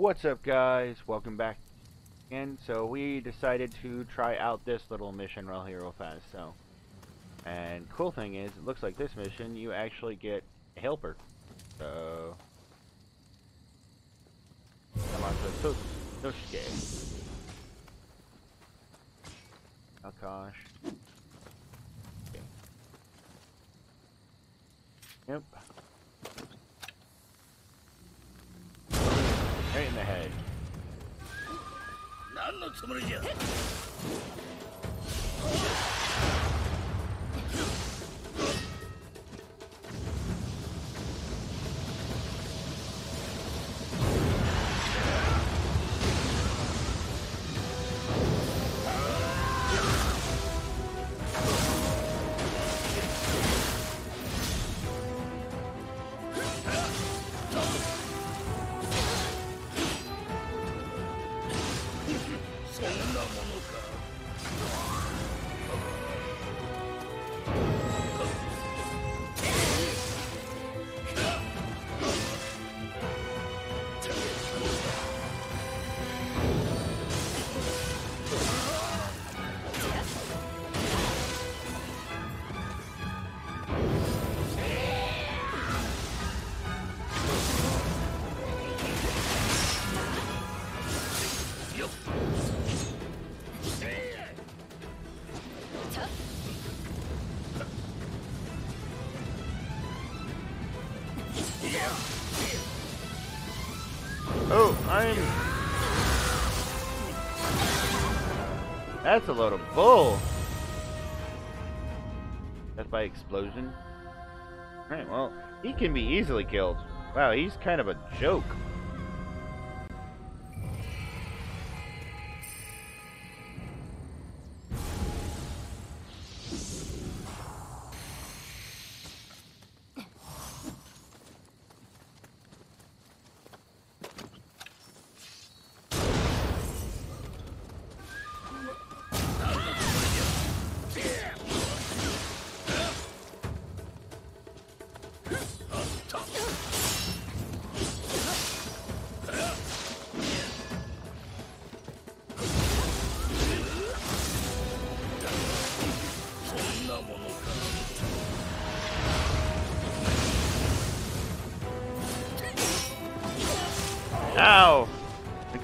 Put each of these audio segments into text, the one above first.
What's up guys? Welcome back. And so we decided to try out this little mission real here real fast. So, and cool thing is, it looks like this mission you actually get a helper. So, come on, so so Noshike. Oh gosh. Yep. Right in the head. That's a load of bull. That's by explosion. Alright, well, he can be easily killed. Wow, he's kind of a joke.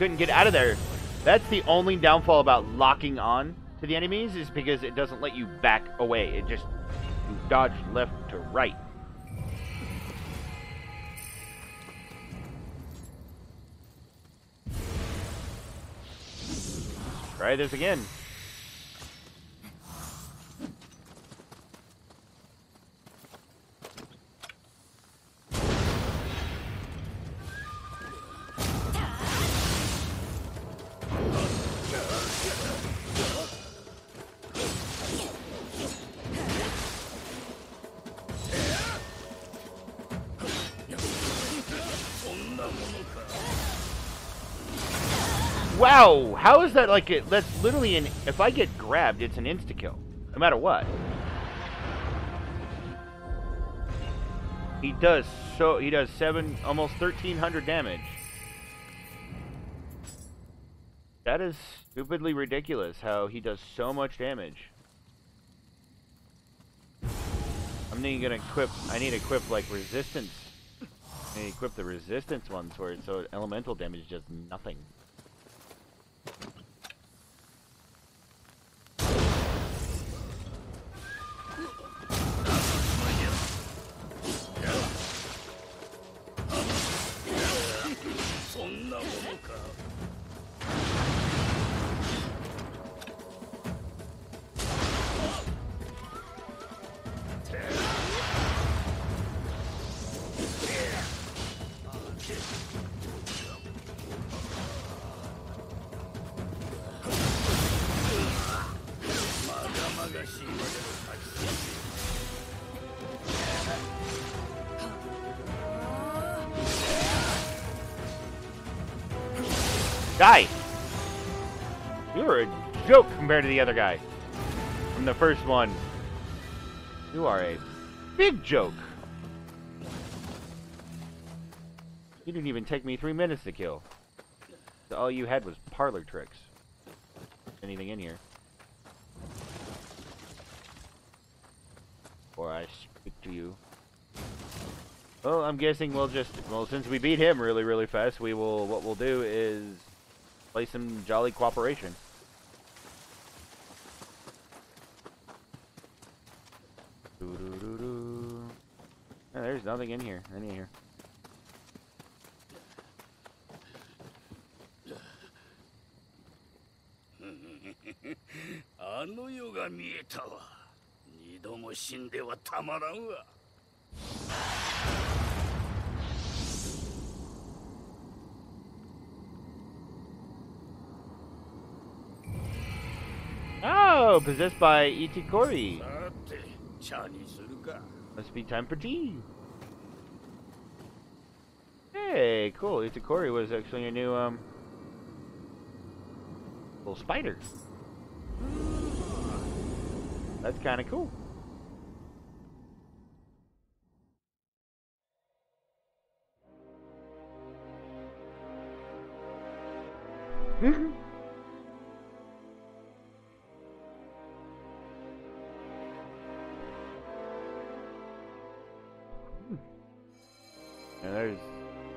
Couldn't get out of there. That's the only downfall about locking on to the enemies is because it doesn't let you back away. It just you dodge left to right. Try this again. Wow, how is that like it? That's literally an. If I get grabbed, it's an insta kill, no matter what. He does so. He does seven, almost thirteen hundred damage. That is stupidly ridiculous. How he does so much damage. I'm need gonna equip. I need to equip like resistance. I need to equip the resistance ones for it, so elemental damage does nothing. んなものか。You were a joke compared to the other guy. From the first one. You are a big joke. You didn't even take me three minutes to kill. All you had was parlor tricks. Anything in here? Or I speak to you. Well, I'm guessing we'll just well since we beat him really really fast, we will what we'll do is play some jolly cooperation. Doo-doo-doo-doo. Yeah, there's nothing in here. Any here. あの世が見えたわ二度も死んではたまらんわ Possessed by Itikori. Must be time for tea. Hey, cool. Itikori was actually a new, um, little spider. That's kind of cool. And there's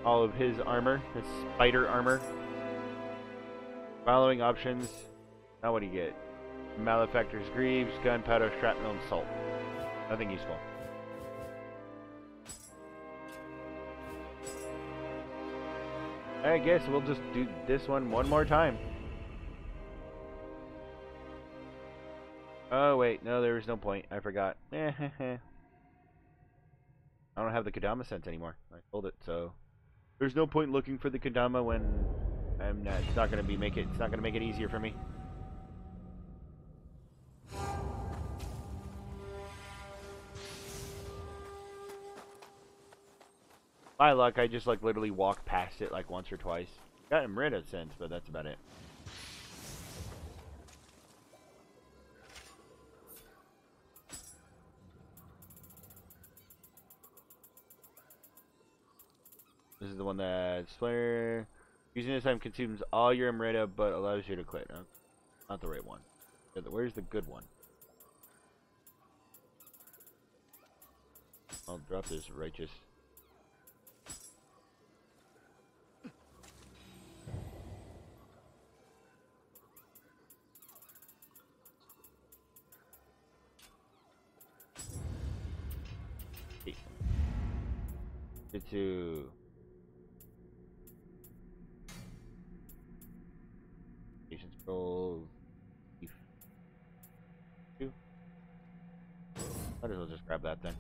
all of his armor, his spider armor. Following options. Now what do you get? Malefactor's Greaves, Gunpowder, Shrapnel, and Salt. Nothing useful. I guess we'll just do this one one more time. Oh wait, no, there was no point. I forgot. Eh, I don't have the Kodama sense anymore. I told it, so there's no point looking for the Kodama when I'm not. It's not gonna be make it. It's not gonna make it easier for me. By luck, I just like literally walked past it like once or twice. Got of since, but that's about it. This is the one that Slayer using this time consumes all your Amrita but allows you to quit. No, not the right one. Where's the good one? I'll drop this righteous. to Patience Might as well just grab that then.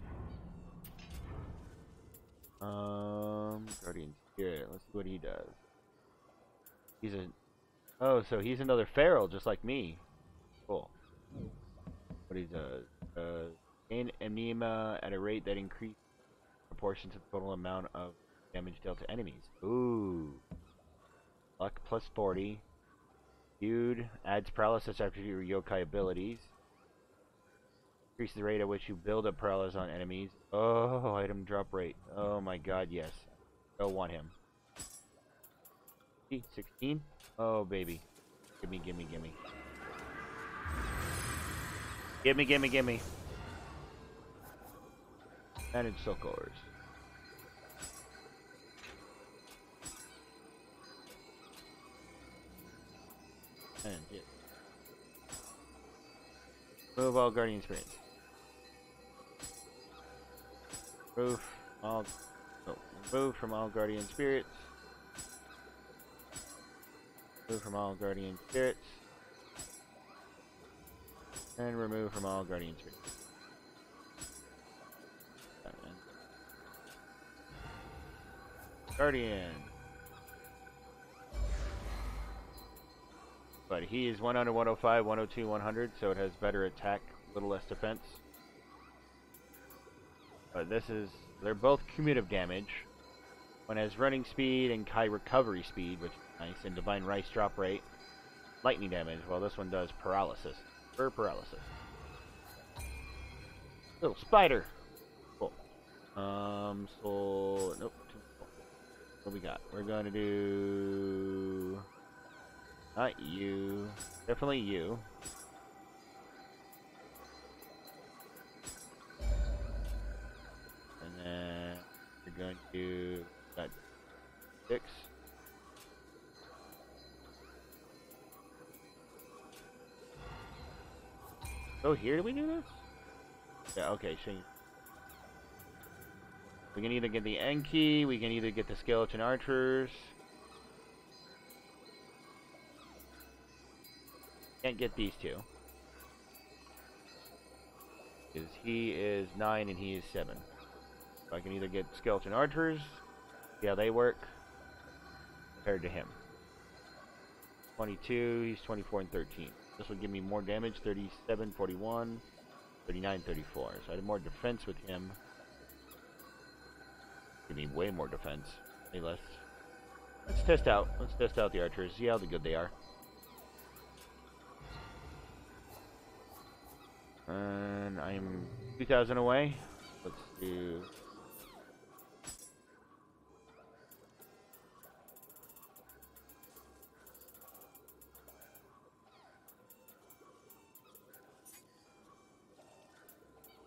Um Guardian Spirit, let's see what he does. He's a Oh, so he's another feral just like me. Cool. What he does. Uh gain Amrita at a rate that increases proportion to the total amount of damage dealt to enemies. Ooh. Luck plus 40. Viewed adds paralysis after your yokai abilities. Increases the rate at which you build up paralysis on enemies. Oh, item drop rate. Oh my god, yes. Don't want him. See, 16? Oh, baby. Gimme, gimme, gimme. Gimme, gimme, gimme. Manage succors. And yeah. Move all guardian spirits. Move all. Oh, remove from all guardian spirits. Remove from all guardian spirits. And remove from all guardian spirits. Guardian. But he is 100, 105, 102, 100, so it has better attack, little less defense. But this is, they're both cumulative damage. One has running speed and Ki recovery speed, which is nice, and divine rice drop rate. Lightning damage, while this one does paralysis. Or paralysis. Little spider! Cool. Um, so, nope. What we got? We're going to do Not you. Definitely you. And then we're going to six. Oh, here do we do this? Yeah, okay, so we can either get the Enki, we can either get the skeleton archers. Can't get these two. Because he is 9 and he is 7. So I can either get skeleton archers, how they work, compared to him. 22, he's 24 and 13. This will give me more damage, 37, 41, 39, 34. So I have more defense with him. Give me way more defense. Way less. Let's test out. Let's test out the archers. See how good they are. And I'm 2,000 away. Let's do...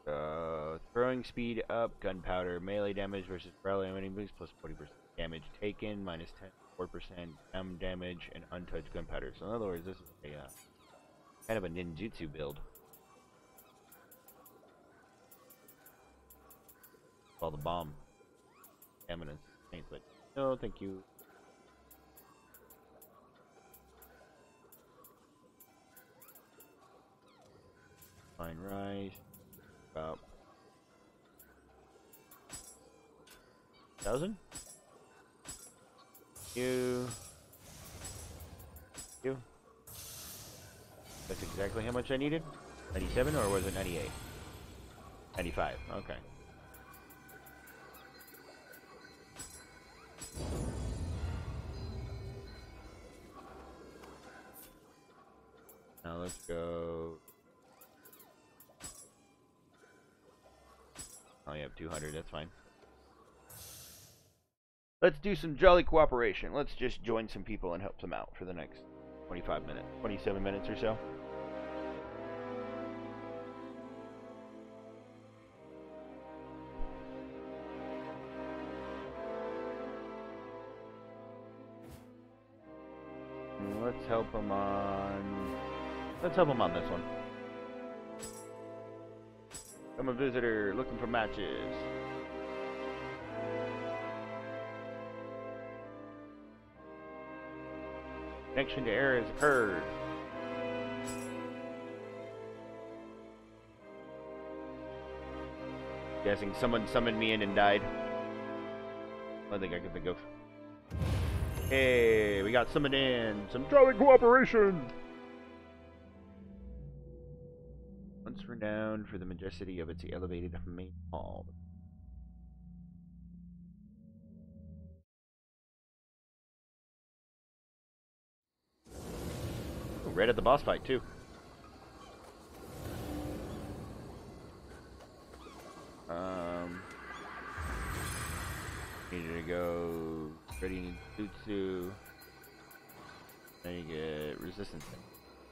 Uh, throwing speed up, gunpowder, melee damage versus rally enemies plus 40% damage taken, minus 10, 4% M damage, and untouched gunpowder. So in other words, this is a uh, kind of a ninjutsu build. All the bomb eminence things, but no, thank you. Fine rice. About thousand. You. You. That's exactly how much I needed. 97 or was it 98? 95. Okay. Let's go. Oh, you have 200, that's fine. Let's do some jolly cooperation. Let's just join some people and help them out for the next 25 minutes, 27 minutes or so. Let's help them on... Let's help him on this one. I'm a visitor looking for matches. Connection to air has occurred. Guessing someone summoned me in and died. I think I can think of. Hey, we got summoned in. Some jolly cooperation! Renowned for the majesty of its elevated main hall. Right at the boss fight, too. Um, needed to go ready Jutsu. Then you get resistance.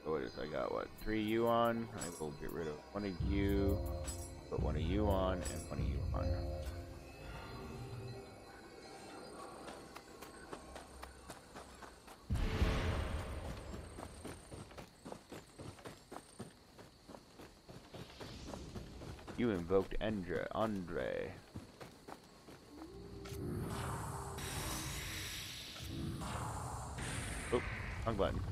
What is I got what three U on? I will get rid of one of you, put one of you on, and one of you on. You invoked Andre. Andre. Oh, wrong button.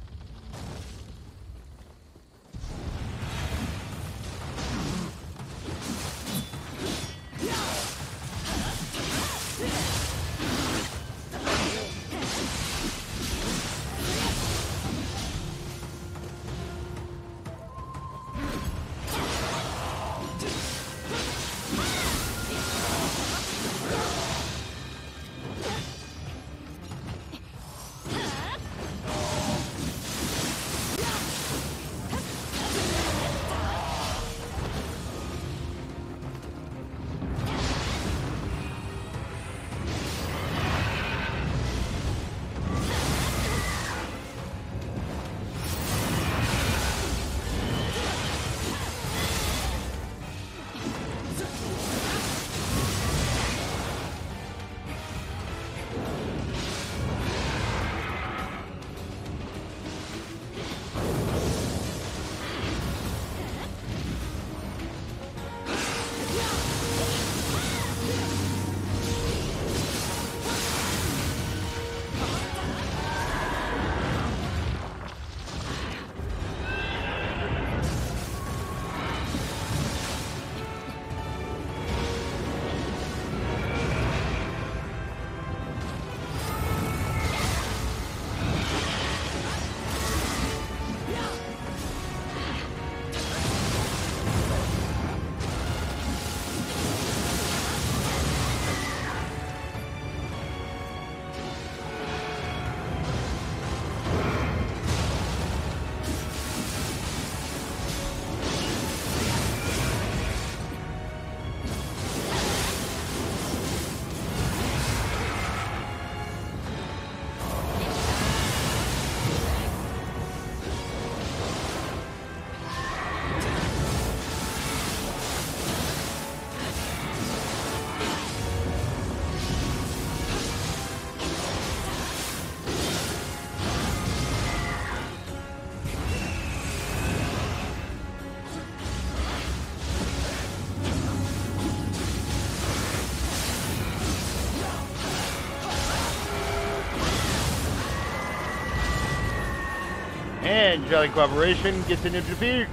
And Jolly Cooperation gets into defeat.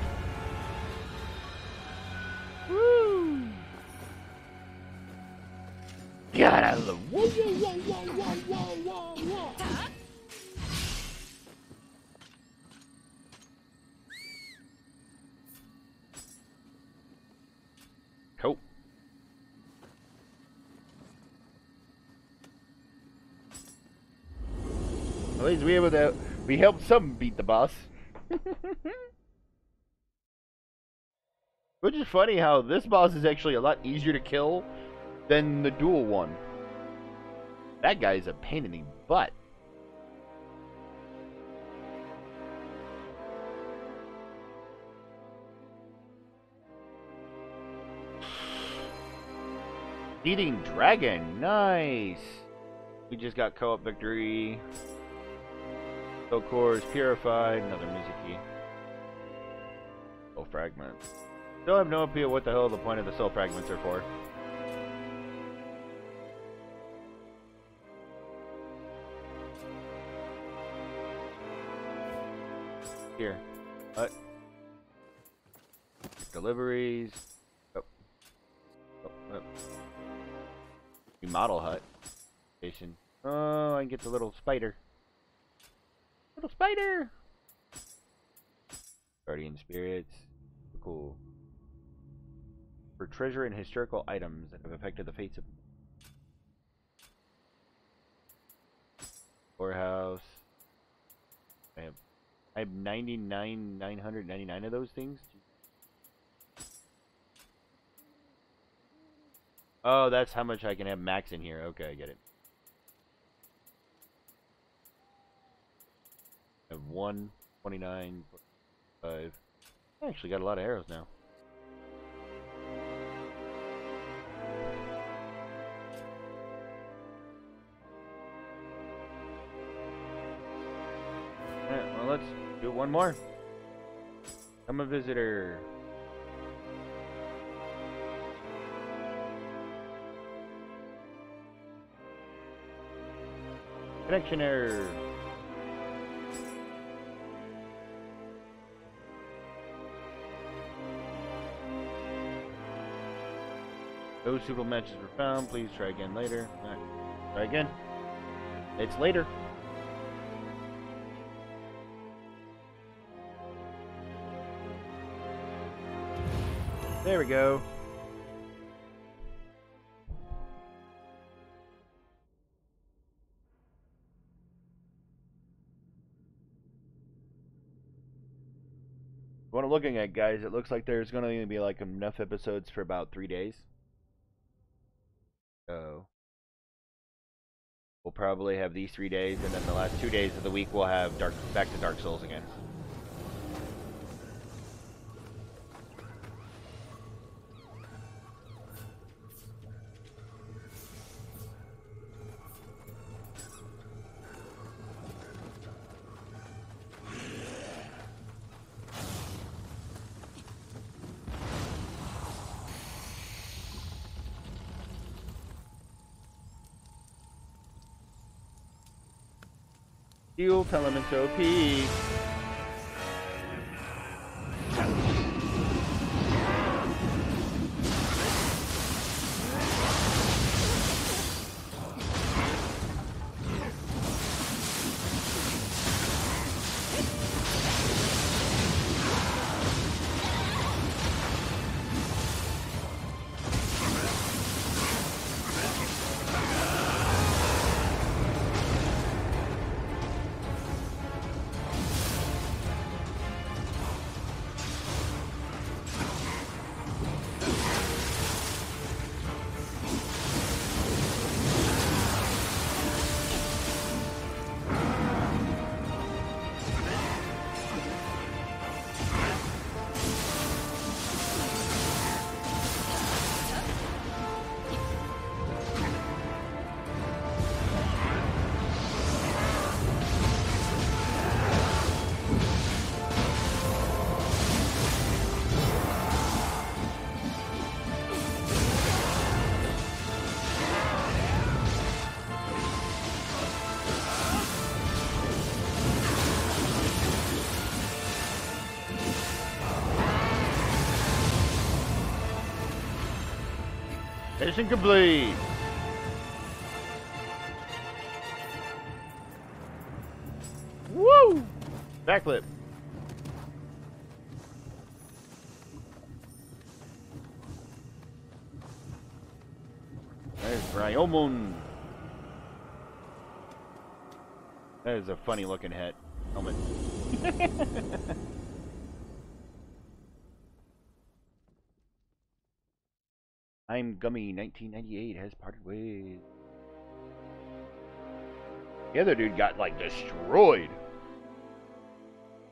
Woo! God, I love. At least we able to we helped some beat the boss. Which is funny how this boss is actually a lot easier to kill than the dual one. That guy is a pain in the butt. Eating Dragon, nice! We just got co-op victory. Core is purified, another music key. Soul fragments. Still have no idea what the hell the point of the soul fragments are for. Here. What? Deliveries. Oh. Oh, oh. Model hut. Station. Oh, I can get the little spider. Little spider! Guardian spirits. Cool. For treasure and historical items that have affected the fates of Poorhouse. I have I have 99 999 of those things. Oh, that's how much I can have max in here. Okay, I get it. I have one, 29, 5. I actually got a lot of arrows now. Alright, well let's do one more. I'm a visitor. Connection error. No suitable matches were found. Please try again later. Right. Try again. It's later. There we go. What I'm looking at, guys, it looks like there's going to be like enough episodes for about three days. Probably have these three days, and then the last two days of the week we'll have Dark back to Dark Souls again. Fuel Elements OP. Mission complete! Woo! Backflip. There's Bryomon. That is a funny looking head. Helmet. Gummy 1998 has parted ways. The other dude got like destroyed.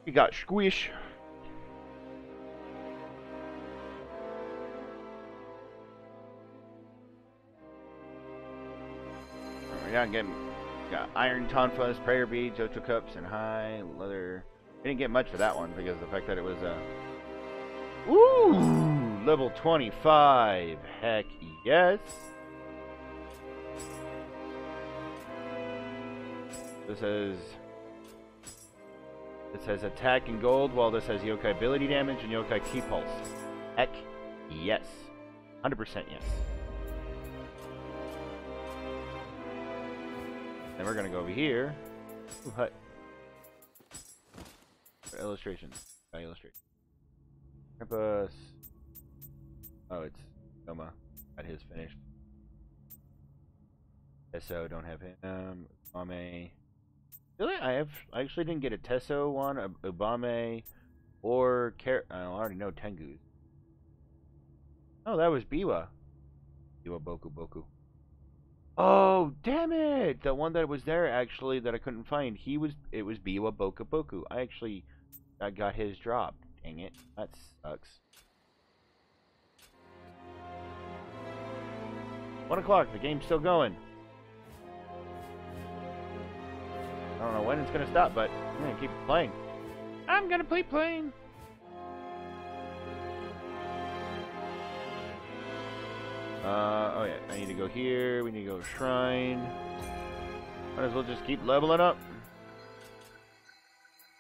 He got squish. We got getting got iron tonfas, prayer beads, ocho cups, and high leather. We didn't get much for that one because of the fact that it was a. Uh... Ooh, level 25. Heck yes. This is this has attack in gold, while this has yokai ability damage and yokai ki pulse. Heck, yes. 100% yes. Then we're gonna go over here. Ooh, hut. For illustration. Uh, illustration. Campus. Oh, it's Noma. Got his finished. So don't have him. Ame. Really? I have. I actually didn't get a Tesso one, Obame, or Car I already know Tengu's. Oh, that was Biwa. Biwa Boku Boku. Oh, damn it! The one that was there actually that I couldn't find. He was. It was Biwa Boku Boku. I actually. I got his drop. Dang it. That sucks. One o'clock. The game's still going. I don't know when it's gonna stop, but I'm gonna keep playing. I'm gonna play playing. Uh, oh yeah, I need to go here, we need to go shrine. Might as well just keep leveling up.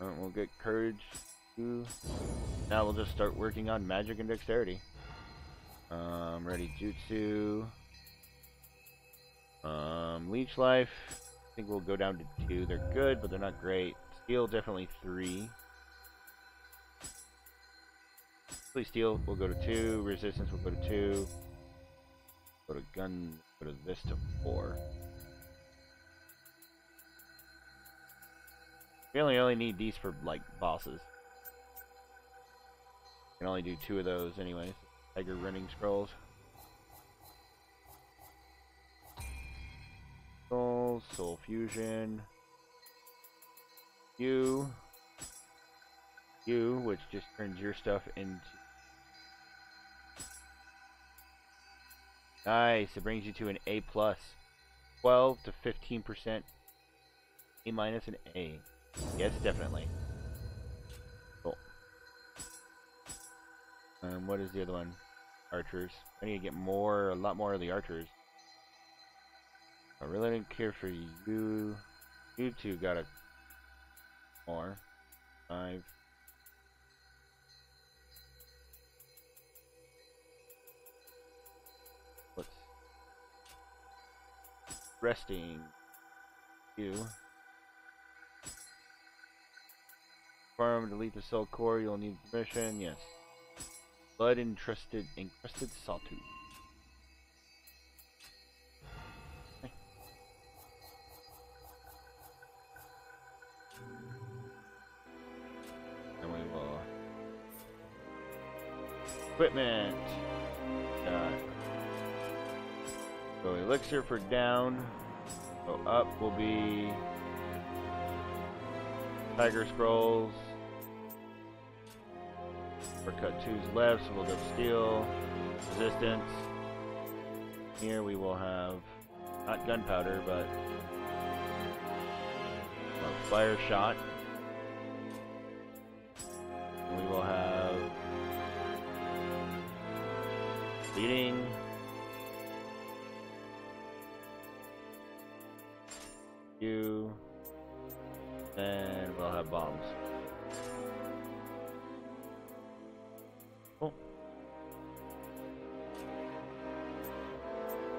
Uh, we'll get courage too. Now we'll just start working on magic and dexterity. Um, ready jutsu. Um, leech life. I think we'll go down to two. They're good, but they're not great. Steel, definitely three. Please steel, we'll go to two. Resistance, we'll go to two. Go to gun, go to this to four. We only only need these for like bosses. Can only do two of those anyways. Tiger running scrolls. Soul, Fusion. You. You, which just turns your stuff into... Nice, it brings you to an A+. plus, 12 to 15%. A minus and A. Yes, definitely. Cool. Um, what is the other one? Archers. I need to get more, a lot more of the archers. I really didn't care for you. You two got a more. Five. What's resting you? Farm delete the cell core, you'll need permission, yes. Blood encrusted encrusted sawtooth. Equipment. So elixir for down. So up will be Tiger Scrolls. For cut two's left, so we'll go steel. Resistance. Here we will have not gunpowder, but fire shot.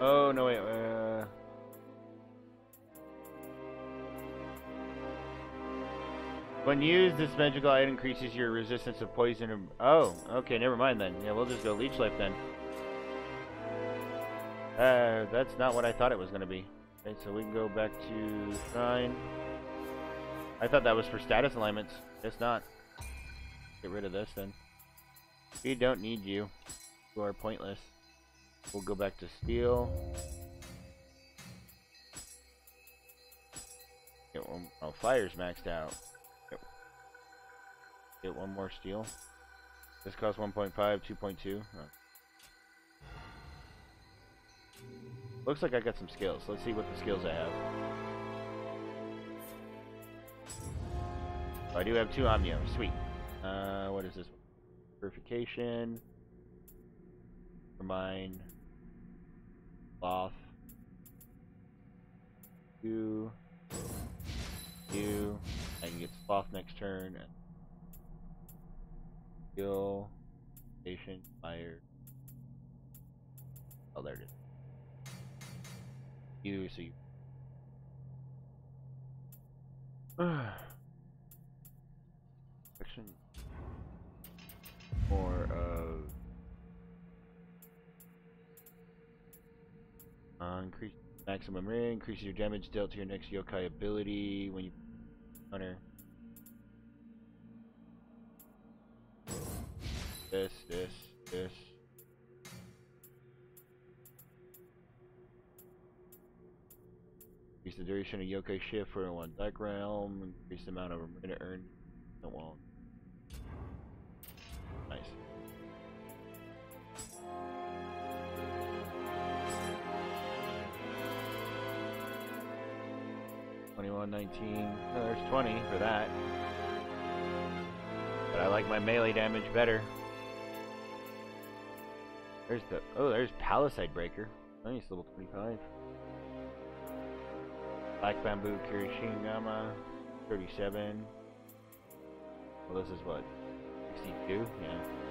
Oh, no, wait. Uh... When used, this magical item increases your resistance to poison. Oh, okay, never mind then. Yeah, we'll just go Leech Life then. Uh, that's not what I thought it was going to be. Okay, so we can go back to Shrine. I thought that was for status alignments. It's not. Get rid of this then. We don't need you. You are pointless. We'll go back to Steel. Get one. Oh, Fire's maxed out. Get, one more Steel. This costs 1.5, 2.2. Oh. Looks like I got some skills. Let's see what the skills I have. I do have two Omnio. Sweet. Uh, what is this? Purification. Mine. Cloth. You. You. I can get Sloth next turn. Skill. Patient. Fire. Oh, there it is you, so you. Section. More of. Uh, increase maximum ring, increases your damage dealt to your next yokai ability when you hunter. This, this, this. Increase the duration of yokai shift for one deck realm. Increase the amount of mana earned. No 21, 19. No, there's 20 for that. But I like my melee damage better. There's the... Oh, there's Palisade Breaker. Nice, level 25. Black Bamboo Kirishingama, 37. Well, this is what? 62? Yeah.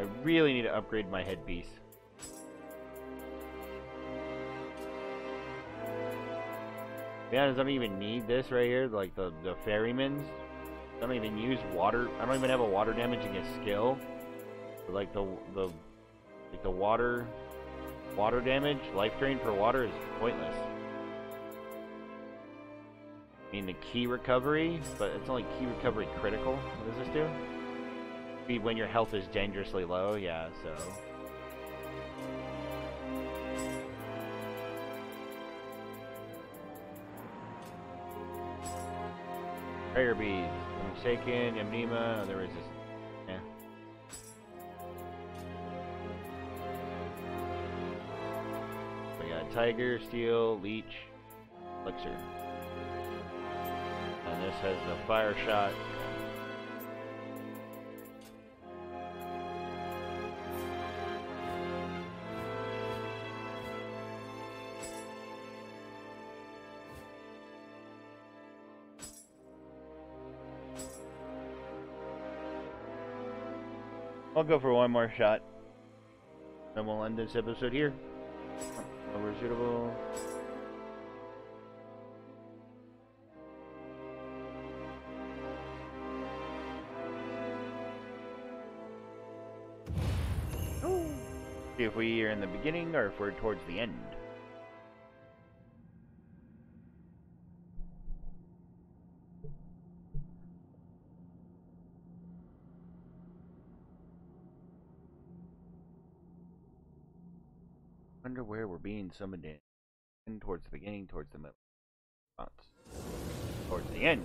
I really need to upgrade my headpiece. Honest, I don't even need this right here, like the, the ferryman's. I don't even use water. I don't even have a water damaging skill. But like the the like the water water damage, life drain for water is pointless. I mean the key recovery, but it's only key recovery critical. What does this do? Be when your health is dangerously low, yeah, so. Prayer beads. Shaken, Yamnima, oh, there is this. Yeah. We got Tiger, Steel, Leech, Elixir. And this has the Fire Shot. I'll go for one more shot. Then we'll end this episode here. Over suitable. See if we are in the beginning or if we're towards the end. Wonder where we're being summoned in. Towards the beginning, towards the middle. Towards the end.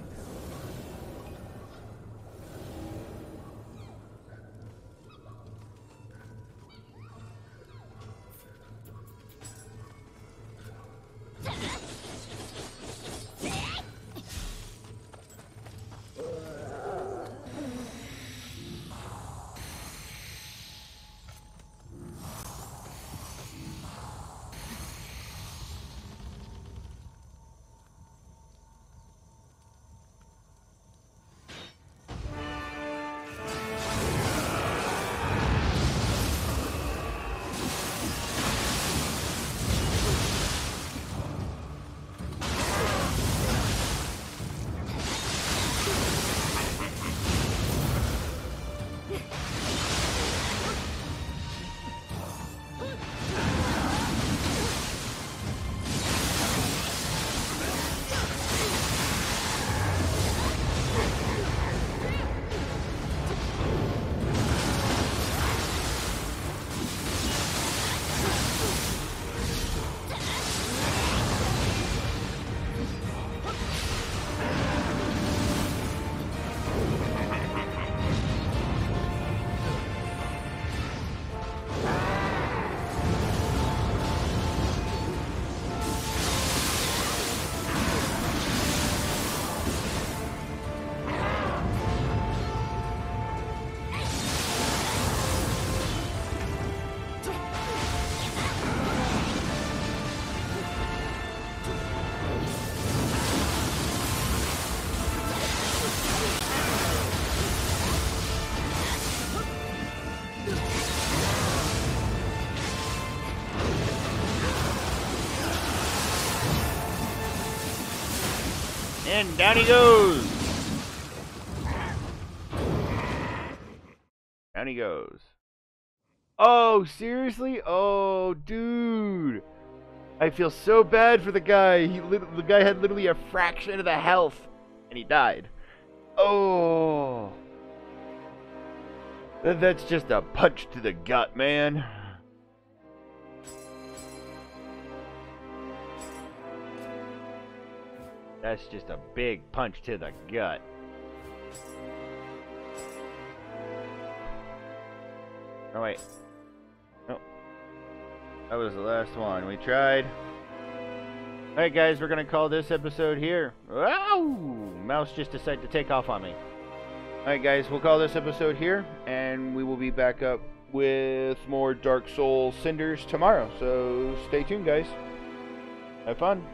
And down he goes. Down he goes. Oh, seriously? Oh, dude. I feel so bad for the guy. He the guy had literally a fraction of the health, and he died. Oh. That's just a punch to the gut, man. That's just a big punch to the gut. Oh, wait. No. That was the last one. We tried. Alright, guys, we're going to call this episode here. Wow! Mouse just decided to take off on me. Alright, guys, we'll call this episode here, and we will be back up with more Dark Souls Cinders tomorrow. So stay tuned, guys. Have fun.